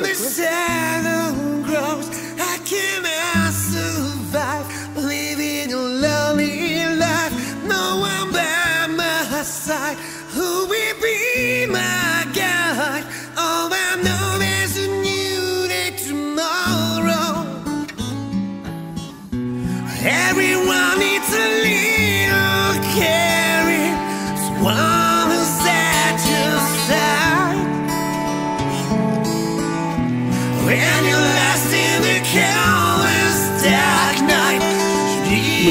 when shadow grows, I cannot survive. Living a lonely life, no one by my side. Who will be my guide? All I know is a new day tomorrow. Everyone needs a little caring. So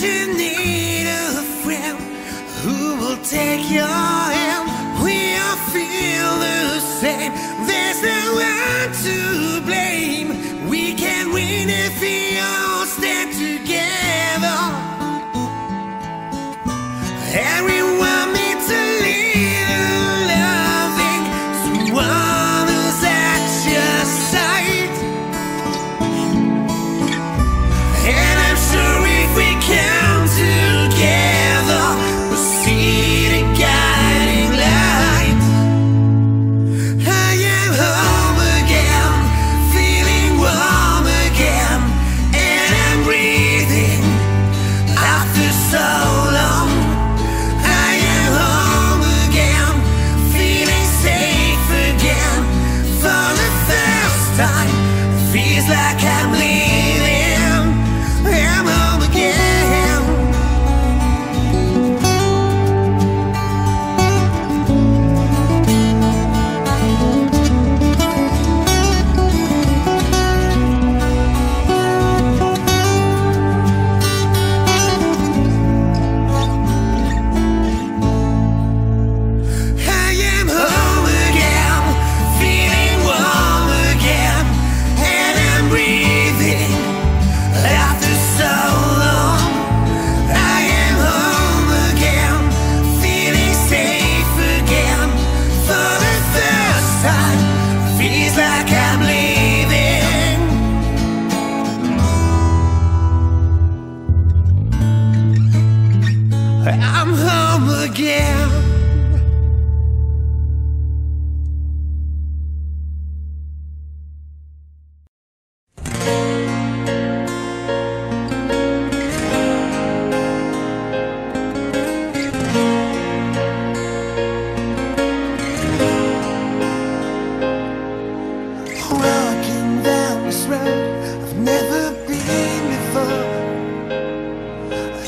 you need a friend who will take your hand.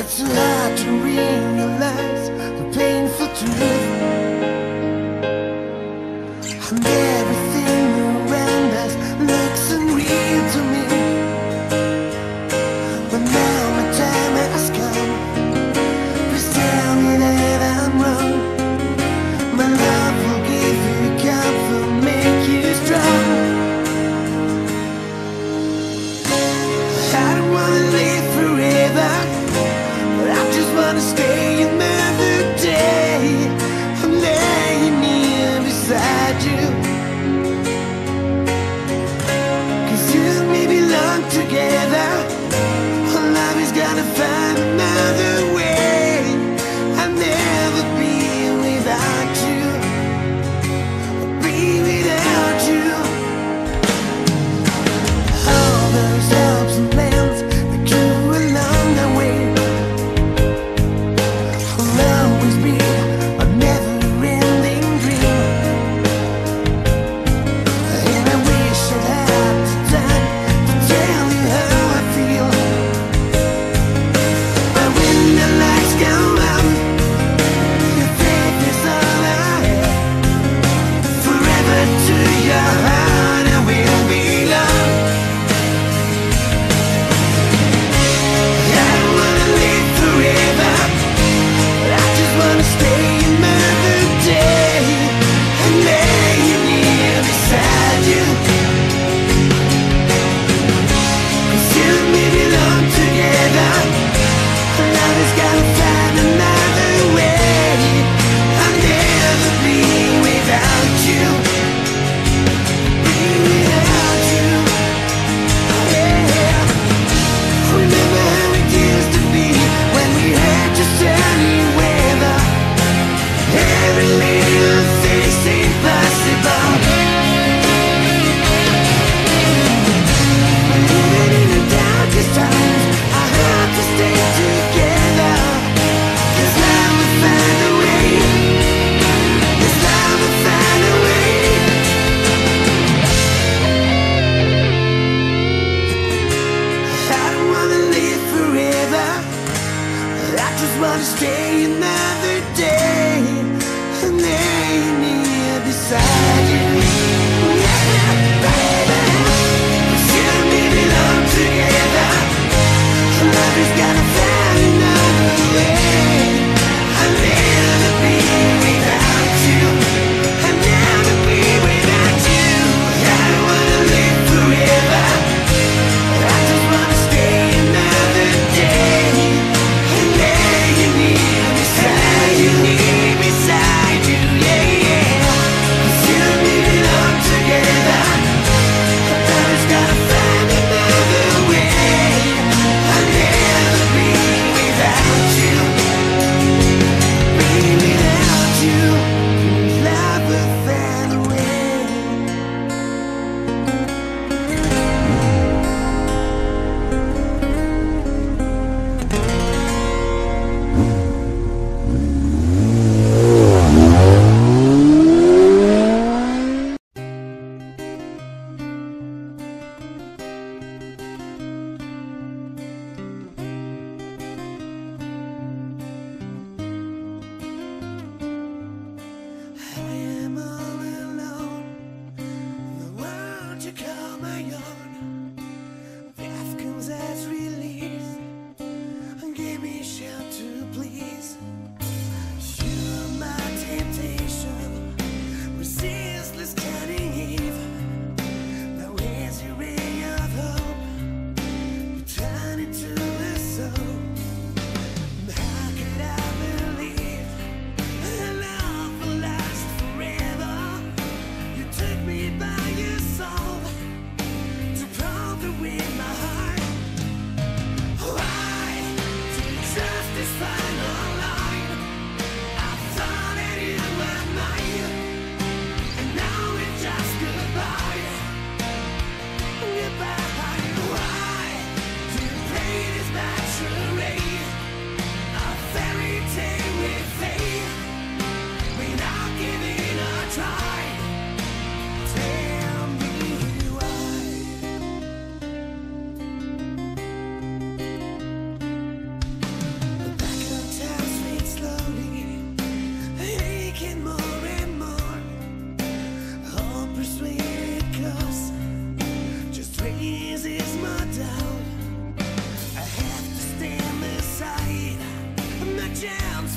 It's a lot to realize, the painful truth.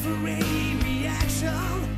for a reaction.